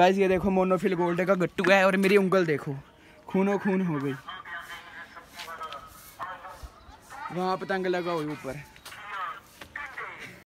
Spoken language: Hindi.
गाइस ये देखो मोनोफिल गोल्ड का गट्टू है और मेरी उंगल देखो। खूनो खून हो गई। वहाँ पतंग लगा हुई ऊपर।